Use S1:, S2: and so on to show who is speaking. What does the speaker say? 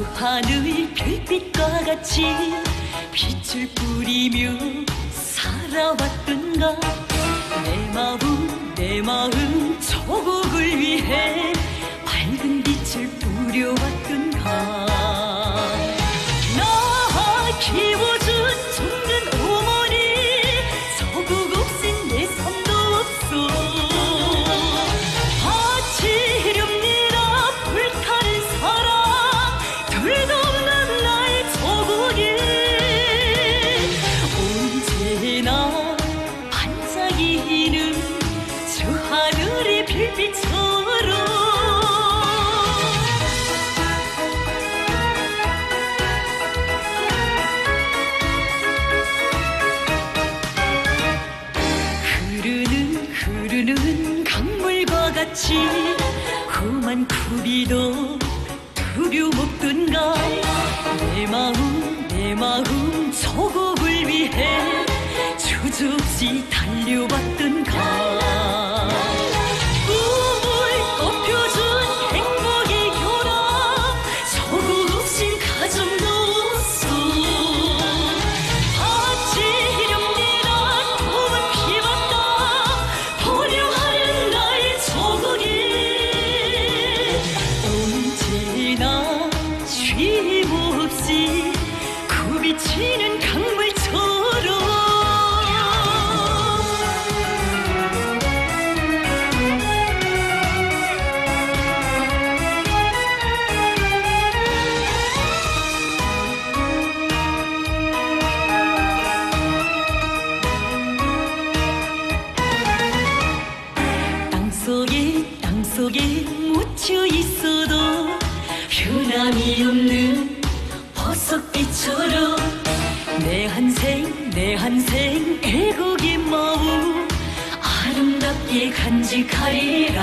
S1: 저 하늘 별빛과 같이 빛을 뿌리며 살아왔던가 내 마음 내 마음 하늘의 별빛처럼 같이 험한 구비도 두려먹던가 내 마음 내 마음 조국을 위해 주저없이 달려왔던 쉼없이 굽이치는 강물처럼. 땅속에 땅속에 묻혀 있어도 변함이 없는 버섯빛처럼 내 한생 내 한생 애국의 마음 아름답게 간직하리라